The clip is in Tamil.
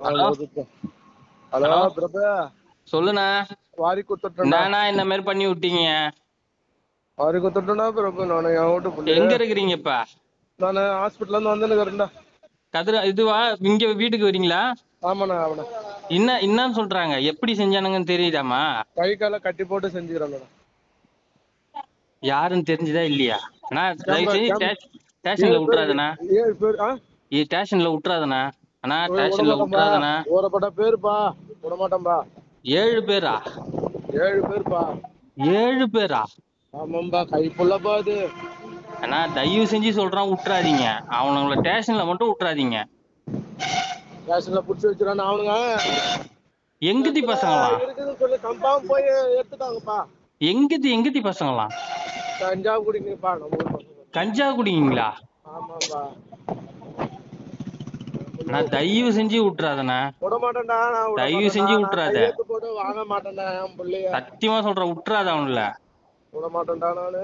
ஹலோ? பிரபு? சொல்லுண்ணா. வாரி குத்துட்டா நானா இந்த மாதிரி பண்ணி விட்டீங்க? வாரி குத்துட்டா பிரபு. நானு என் வீட்டு எங்க இருக்கிறீங்க இப்ப நானு ஹாஸ்பிட்டல்ல இருந்து வந்துருக்கிறேன்டா. கதிர இதுவா? இங்க வீட்டுக்கு வரீங்களா? ஆமாண்ணா அவனை என்ன என்னன்னு சொல்றாங்க? எப்படி செஞ்சானுங்கன்னு தெரியுதாமா கை காலை கட்டி போட்டு செஞ்சுக்கிறேன் யாருன்னு தெரிஞ்சுதா இல்லையா? அண்ணா தயவு செஞ்சு கேமரா- ஸ்டே- ஸ்டேஷன்ல விட்டுறாதண்ணா. ஸ்டேஷன்ல விட்டுறாதண்ணா. அண்ணா ஸ்டேஷன்ல விட்டுறாதண்ணா ஓரப்பட்ட பேருப்பா. விட மாட்டேன்பா ஏழு பேரா? ஏழு பேருப்பா. ஏழு பேரா? ஆமாம்பா கை புள்ளப்பா அது. அண்ணா தயவு செஞ்சு சொல்றான் விட்டுறாதீங்க அவனுங்கள ஸ்டேஷன்ல மட்டும் விட்டுறாதீங்க ஸ்டேஷன்ல புடிச்சு வச்சிருக்கானு அவனுங்க. எங்கத்தி பசங்களாம்? இருக்குதுன்னு சொல்லி கம்பாவும் போய் எடுத்துட்டாங்கப்பா. எங்கத்தி எங்கத்தி பசங்களாம்? தஞ்சாவூர் குடிங்கப்பா நம்ம கஞ்சா குடிங்களா ஆமாப்பா நான் தயவு செஞ்சு விட்டுறாதண்ணா விட மாட்டேன்டா நான் தயவு. செஞ்சு விட்டுறாத. போட்டு வாங்க மாட்டேன்டா என் பிள்ளைய சத்தியமா சொல்றேன் விட்டுறாத அவனுல விட மாட்டேன்டா நானு